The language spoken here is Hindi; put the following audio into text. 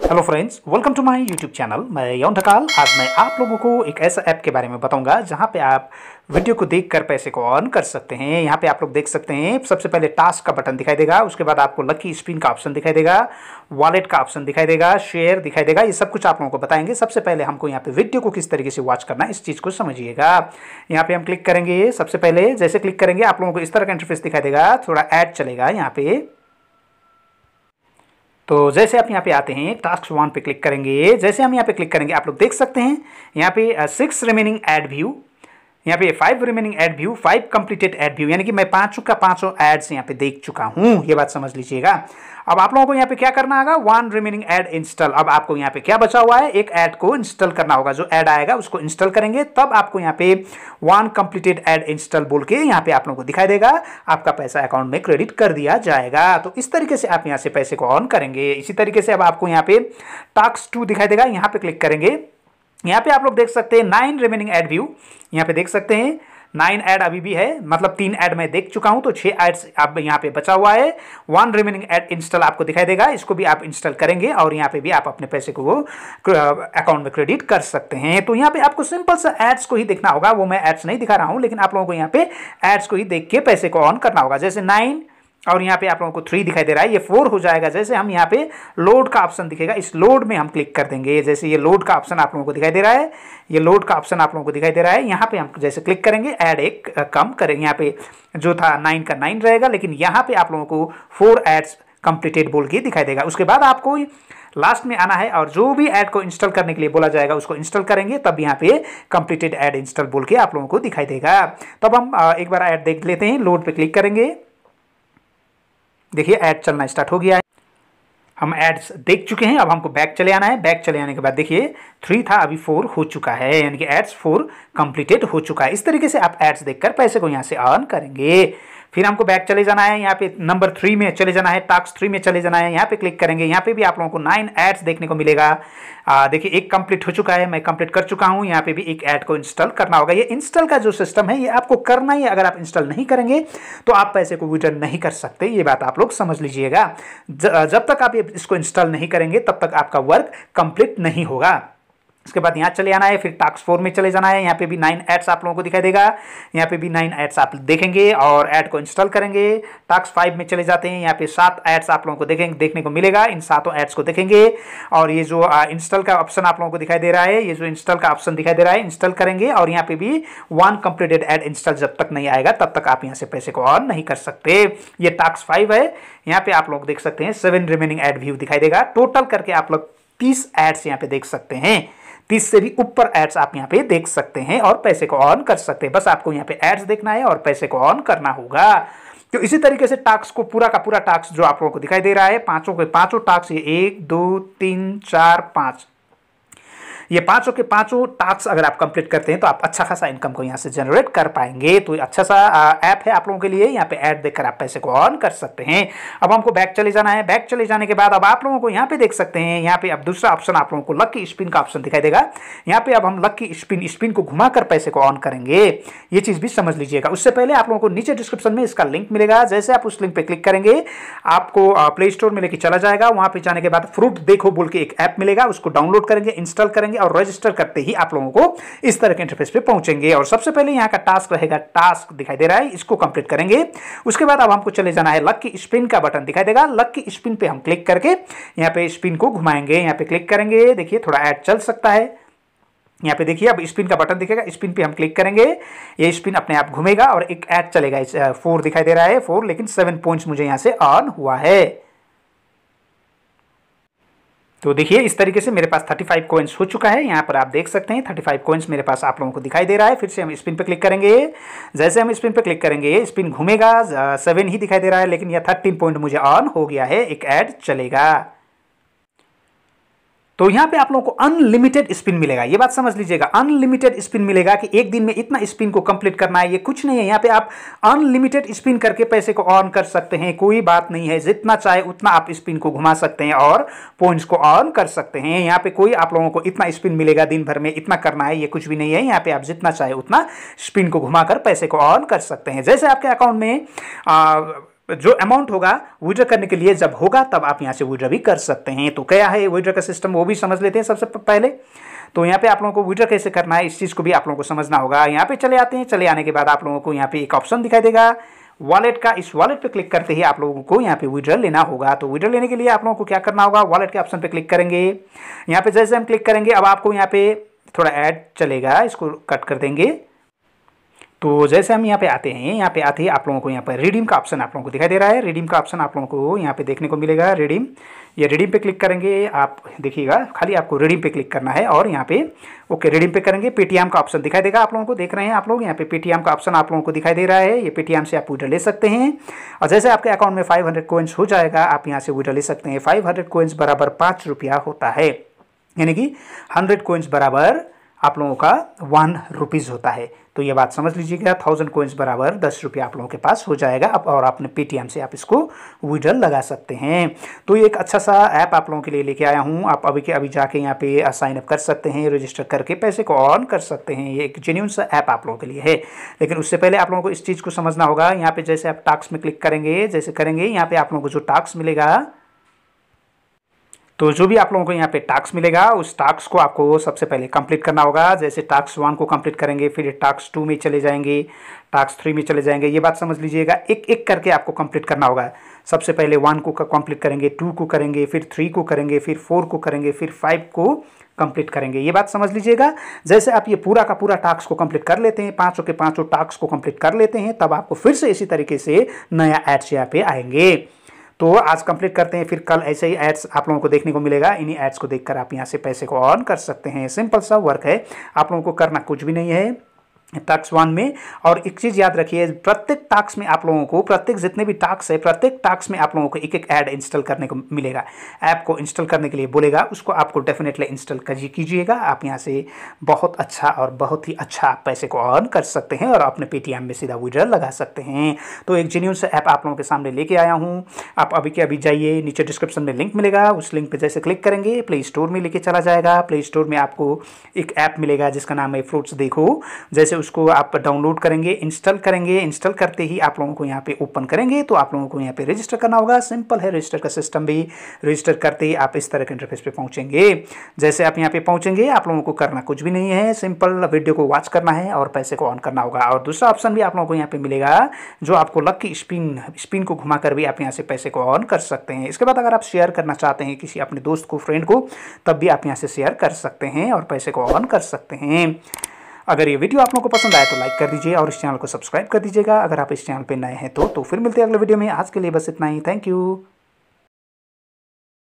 Hello friends welcome to my YouTube channel मैं यौन ढकाल। आज मैं आप लोगों को एक ऐसा ऐप के बारे में बताऊँगा, जहाँ पे आप वीडियो को देखकर पैसे को ऑन कर सकते हैं। यहाँ पे आप लोग देख सकते हैं, सबसे पहले टास्क का बटन दिखाई देगा, उसके बाद आपको लकी स्पिन का ऑप्शन दिखाई देगा वॉलेट का ऑप्शन दिखाई देगा शेयर दिखाई देगा, ये सब कुछ आप लोगों को बताएँगे। सबसे पहले हमको यहाँ पे वीडियो को किस तरीके से वॉच करना है, इस चीज़ को समझिएगा। यहाँ पे हम क्लिक करेंगे, सबसे पहले जैसे क्लिक करेंगे, आप लोगों को इस तरह का इंटरफेस दिखाई देगा, थोड़ा ऐड चलेगा यहाँ पे। तो जैसे आप यहाँ पे आते हैं टास्क वन पे क्लिक करेंगे, जैसे हम यहाँ पे क्लिक करेंगे, आप लोग देख सकते हैं, यहाँ पे सिक्स रिमेनिंग एड व्यू यहाँ पे five remaining ad view five completed ad view यानी कि मैं पाँचों का पाँचों एड्स यहाँ पे देख चुका हूँ। ये बात समझ लीजिएगा। अब आप लोगों को यहाँ पे क्या करना होगा? वन रिमेनिंग एड इंस्टॉल अब आपको यहाँ पे क्या बचा हुआ है? एक एड को इंस्टॉल करना होगा। जो एड आएगा, उसको इंस्टॉल करेंगे। तब आपको यहाँ पे वन कंप्लीटेड एड इंस्टॉल बोल के यहाँ पे आप लोगों को दिखाई देगा। आपका पैसा अकाउंट में क्रेडिट कर दिया जाएगा। तो इस तरीके से आप यहाँ से पैसे को ऑन करेंगे। इसी तरीके से अब आपको यहाँ पे टास्क टू दिखाई देगा। यहाँ पे क्लिक करेंगे। यहाँ पे आप लोग देख सकते हैं नाइन रिमेनिंग एड व्यू यहाँ पे देख सकते हैं नाइन ऐड अभी भी है मतलब तीन ऐड मैं देख चुका हूँ तो छह एड्स आप यहाँ पे बचा हुआ है। वन रिमेनिंग ऐड इंस्टॉल आपको दिखाई देगा, इसको भी आप इंस्टॉल करेंगे और यहाँ पे भी आप अपने पैसे को वो अकाउंट में क्रेडिट कर सकते हैं। तो यहाँ पे आपको सिंपल सा एड्स को ही देखना होगा, वो मैं एड्स नहीं दिखा रहा हूँ, लेकिन आप लोगों को यहाँ पे एड्स को ही देख के पैसे को ऑन करना होगा। जैसे नाइन और यहाँ पे आप लोगों को थ्री दिखाई दे रहा है। ये फोर हो जाएगा। जैसे हम यहाँ पे लोड का ऑप्शन दिखेगा, इस लोड में हम क्लिक कर देंगे। जैसे ये लोड का ऑप्शन आप लोगों को दिखाई दे रहा है, ये लोड का ऑप्शन आप लोगों को दिखाई दे रहा है। यहाँ पे हम जैसे क्लिक करेंगे ऐड एक कम करेंगे यहाँ पे जो था नाइन का नाइन रहेगा, लेकिन यहाँ पे आप लोगों को फोर एड्स कंप्लीटेड बोल के दिखाई देगा। उसके बाद आपको लास्ट में आना है और जो भी ऐड को इंस्टॉल करने के लिए बोला जाएगा, उसको इंस्टॉल करेंगे। तब यहाँ पे कंप्लीटेड ऐड इंस्टॉल बोल के आप लोगों को दिखाई देगा। तब हम एक बार ऐड देख लेते हैं। लोड पे क्लिक करेंगे। देखिए ऐड चलना स्टार्ट हो गया है। हम एड्स देख चुके हैं, अब हमको बैक चले आना है। बैक चले आने के बाद देखिए थ्री था, अभी फोर हो चुका है। यानी कि एड्स फोर कंप्लीटेड हो चुका है। इस तरीके से आप एड्स देखकर पैसे को यहाँ से अर्न करेंगे। फिर हमको बैक चले जाना है, यहाँ पे नंबर थ्री में चले जाना है टास्क थ्री में चले जाना है, यहाँ पे क्लिक करेंगे, यहाँ पे भी आप लोगों को नाइन एड्स देखने को मिलेगा। देखिए, एक कंप्लीट हो चुका है, मैं कंप्लीट कर चुका हूँ, यहाँ पे भी एक ऐड को इंस्टॉल करना होगा। ये इंस्टॉल का जो सिस्टम है, ये आपको करना ही अगर आप इंस्टॉल नहीं करेंगे तो आप पैसे को विड्रॉ नहीं कर सकते। ये बात आप लोग समझ लीजिएगा। जब तक आप इसको इंस्टॉल नहीं करेंगे, तब तक आपका वर्क कंप्लीट नहीं होगा। उसके बाद यहाँ चले आना है, फिर टास्क फोर में चले जाना है। यहाँ पे भी नाइन एड्स आप लोगों को दिखाई देगा। यहाँ पे भी नाइन एड्स आप देखेंगे और ऐड को इंस्टॉल करेंगे। टास्क फाइव में चले जाते हैं। यहाँ पे सात एड्स आप लोगों को देखेंगे देखने को मिलेगा। इन सातों एड्स को देखेंगे और ये जो इंस्टॉल का ऑप्शन आप लोगों को दिखाई दे रहा है, ये जो इंस्टॉल का ऑप्शन दिखाई दे रहा है इंस्टॉल करेंगे और यहाँ पे भी वन कंप्लीटेड एड इंस्टॉल जब तक नहीं आएगा, तब तक आप यहाँ से पैसे को ऑन नहीं कर सकते। ये टास्क फाइव है। यहाँ पे आप लोग देख सकते हैं सेवन रिमेनिंग एड व्यू दिखाई देगा। टोटल करके आप लोग तीस एड्स यहाँ पे देख सकते हैं। तीस से भी ऊपर एड्स आप यहाँ पे देख सकते हैं और पैसे को ऑन कर सकते हैं। बस आपको यहाँ पे एड्स देखना है और पैसे को ऑन करना होगा। तो इसी तरीके से टास्क को पूरा का पूरा टास्क जो आप लोगों को दिखाई दे रहा है, पाँचों के पाँचों टास्क ये एक, दो, तीन, चार, पाँच। ये पाँचों के पाँचों टास्क अगर आप कंप्लीट करते हैं तो आप अच्छा खासा इनकम को यहाँ से जनरेट कर पाएँगे। तो अच्छा सा ऐप है आप लोगों के लिए। यहाँ पे ऐड देखकर आप पैसे को ऑन कर सकते हैं। अब हमको बैक चले जाना है। बैक चले जाने के बाद अब आप लोगों को यहाँ पे देख सकते हैं। यहाँ पे अब दूसरा ऑप्शन आप लोगों को लक्की स्पिन का ऑप्शन दिखाई देगा। यहाँ पे अब हम लक्की स्पिन स्पिन को घुमाकर पैसे को ऑन करेंगे। ये चीज़ भी समझ लीजिएगा। उससे पहले आप लोगों को नीचे डिस्क्रिप्शन में इसका लिंक मिलेगा। जैसे आप उस लिंक पे क्लिक करेंगे, आपको प्ले स्टोर में लेकर चला जाएगा। वहाँ पर जाने के बाद फ्रूट देखो बोल के एक ऐप मिलेगा। उसको डाउनलोड करेंगे इंस्टॉल करेंगे। और रजिस्टर करते ही आप लोगों को इस तरह के इंटरफेस पे पहुँचेंगे। और सबसे पहले यहाँ का टास्क रहेगा टास्क दिखाई दे रहा है, इसको कंप्लीट करेंगे। उसके बाद अब हमको चले जाना है लक की स्पिन का बटन दिखाई देगा। लक की स्पिन पे हम क्लिक करके यहाँ पे स्पिन को घुमाएँगे। यहाँ पे क्लिक करेंगे। देखिए, थोड़ा ऐड चल सकता है। यहाँ पे देखिए, अब स्पिन का बटन दिखेगा। स्पिन पे हम क्लिक करेंगे। ये स्पिन अपने आप घूमेगा और एक ऐड चलेगा। फोर दिखाई दे रहा है फोर लेकिन सेवन पॉइंट्स मुझे यहाँ से ऑन हुआ है। तो देखिए, इस तरीके से मेरे पास 35 फाइव कॉइन्स हो चुका है। यहाँ पर आप देख सकते हैं 35 फाइव कॉइन्स मेरे पास आप लोगों को दिखाई दे रहा है। फिर से हम स्पिन पर क्लिक करेंगे। जैसे हम स्पिन पर क्लिक करेंगे स्पिन घूमेगा सेवन ही दिखाई दे रहा है, लेकिन यह थर्टीन पॉइंट मुझे ऑन हो गया है, एक ऐड चलेगा। तो यहाँ पे आप लोगों को अनलिमिटेड स्पिन मिलेगा। ये बात समझ लीजिएगा। अनलिमिटेड स्पिन मिलेगा कि एक दिन में इतना स्पिन को कंप्लीट करना है, ये कुछ नहीं है। यहाँ पे आप अनलिमिटेड स्पिन करके पैसे को ऑन कर सकते हैं, कोई बात नहीं है। जितना चाहे उतना आप स्पिन को घुमा सकते हैं और पॉइंट्स को ऑन कर सकते हैं। यहाँ पे कोई आप लोगों को इतना स्पिन मिलेगा दिन भर में, इतना करना है, ये कुछ भी नहीं है। यहाँ पे आप जितना चाहे उतना स्पिन को घुमाकर पैसे को ऑन कर सकते हैं। जैसे आपके अकाउंट में जो अमाउंट होगा विड्रॉ करने के लिए जब होगा, तब आप यहाँ से विड्रॉ भी कर सकते हैं। तो क्या है विड्रॉ का सिस्टम वो भी समझ लेते हैं सबसे पहले। तो यहाँ पे आप लोगों को विड्रॉ कैसे करना है, इस चीज़ को भी आप लोगों को समझना होगा। यहाँ पे चले आते हैं, चले आने के बाद आप लोगों को यहाँ पे एक ऑप्शन दिखाई देगा। वॉलेट का, इस वॉलेट पे क्लिक करते ही आप लोगों को यहाँ पे विड्रॉ लेना होगा। तो विड्रॉ लेने के लिए आप लोगों को क्या करना होगा वॉलेट के ऑप्शन पे क्लिक करेंगे। यहाँ पे जैसे हम क्लिक करेंगे, अब आपको यहाँ पे थोड़ा ऐड चलेगा, इसको कट कर देंगे। तो जैसे हम यहाँ पे आते हैं, यहाँ पे आते ही आप लोगों को यहाँ पर रिडीम का ऑप्शन आप लोगों को दिखाई दे रहा है। रिडीम का ऑप्शन आप लोगों को यहाँ पे देखने को मिलेगा रिडीम ये रिडीम पे क्लिक करेंगे, आप देखिएगा, खाली आपको रिडीम पे क्लिक करना है और यहाँ पे ओके रिडीम पे करेंगे। पेटीएम का ऑप्शन दिखाई देगा आप लोगों को, देख रहे हैं आप लोग। यहाँ पे पेटीएम का ऑप्शन आप लोगों को दिखाई दे रहा है। ये पेटीएम से आप विड्रॉ ले सकते हैं। और जैसे आपके अकाउंट में फाइव हंड्रेड कोइंस हो जाएगा, आप यहाँ से विड्रॉ ले सकते हैं। फाइव हंड्रेड कोइंस बराबर पाँच रुपया होता है। यानी कि हंड्रेड कोइंस बराबर आप लोगों का वन रुपीज़ होता है। तो ये बात समझ लीजिएगा थाउज़ेंड कोइंस बराबर दस रुपये आप लोगों के पास हो जाएगा। अब और अपने पेटीएम से आप इसको विड्रल लगा सकते हैं। तो ये एक अच्छा सा ऐप आप लोगों के लिए लेके आया हूँ। आप अभी के अभी जाके यहाँ पे साइन अप कर सकते हैं रजिस्टर करके पैसे को ऑन कर सकते हैं। ये एक जेन्यून सा ऐप आप लोगों के लिए है। लेकिन उससे पहले आप लोगों को इस चीज़ को समझना होगा। यहाँ पर जैसे आप टास्क में क्लिक करेंगे, जैसे करेंगे, यहाँ पर आप लोगों को जो टास्क मिलेगा तो जो भी आप लोगों को यहाँ पे टास्क मिलेगा, उस टास्क को आपको सबसे पहले कंप्लीट करना होगा। जैसे टास्क वन को कंप्लीट करेंगे, फिर टास्क टू में चले जाएँगे टास्क थ्री में चले जाएँगे। ये बात समझ लीजिएगा, एक एक करके आपको कंप्लीट करना होगा। सबसे पहले वन को कंप्लीट करेंगे टू को करेंगे, फिर थ्री को करेंगे, फिर फोर को करेंगे, फिर फाइव को कंप्लीट करेंगे। ये बात समझ लीजिएगा, जैसे आप ये पूरा का पूरा टास्क को कंप्लीट कर लेते हैं, पाँचों के पाँचों टास्क को कंप्लीट कर लेते हैं, तब आपको फिर से इसी तरीके से नया एड्स यहाँ पे आएँगे। तो आज कंप्लीट करते हैं, फिर कल ऐसे ही एड्स आप लोगों को देखने को मिलेगा। इन्हीं एड्स को देखकर आप यहाँ से पैसे को ऑन कर सकते हैं। सिंपल सा वर्क है। आप लोगों को करना कुछ भी नहीं है। टाक्स वन में। और एक चीज़ याद रखिए, प्रत्येक टाक्स में आप लोगों को, प्रत्येक जितने भी टाक्स है, प्रत्येक टाक्स में आप लोगों को एक एक ऐड इंस्टॉल करने को मिलेगा। ऐप को इंस्टॉल करने के लिए बोलेगा, उसको आपको डेफिनेटली इंस्टॉल कीजिएगा। आप यहाँ से बहुत अच्छा और बहुत ही अच्छा आप पैसे को अर्न कर सकते हैं और अपने पेटीएम में सीधा विड्रॉल लगा सकते हैं। तो एक जेन्यून से ऐप आप लोगों के सामने लेके आया हूँ। आप अभी के अभी जाइए, नीचे डिस्क्रिप्शन में लिंक मिलेगा। उस लिंक पर जैसे क्लिक करेंगे प्ले स्टोर में लेके चला जाएगा। प्ले स्टोर में आपको एक ऐप मिलेगा, जिसका नाम है फ्रूट्स देखो। जैसे उसको आप डाउनलोड करेंगे इंस्टॉल करेंगे इंस्टॉल करते ही आप लोगों को यहाँ पे ओपन करेंगे तो आप लोगों को यहाँ पे रजिस्टर करना होगा। सिंपल है रजिस्टर का सिस्टम भी। रजिस्टर करते ही आप इस तरह के इंटरफेस पे पहुँचेंगे। जैसे आप यहाँ पे पहुँचेंगे, आप लोगों को करना कुछ भी नहीं है। सिंपल वीडियो को वॉच करना है और पैसे को ऑन करना होगा। और दूसरा ऑप्शन भी आप लोगों को यहाँ पे मिलेगा, जो आपको लक्की स्पिन स्पिन को घुमा भी आप यहाँ से पैसे को ऑन कर सकते हैं। इसके बाद अगर आप शेयर करना चाहते हैं किसी अपने दोस्त को फ्रेंड को, तब भी आप यहाँ से शेयर कर सकते हैं और पैसे को ऑन कर सकते हैं। अगर ये वीडियो आप लोगों को पसंद आए तो लाइक कर दीजिए और इस चैनल को सब्सक्राइब कर दीजिएगा। अगर आप इस चैनल पर नए हैं तो, तो फिर मिलते हैं अगले वीडियो में। आज के लिए बस इतना ही। Thank you.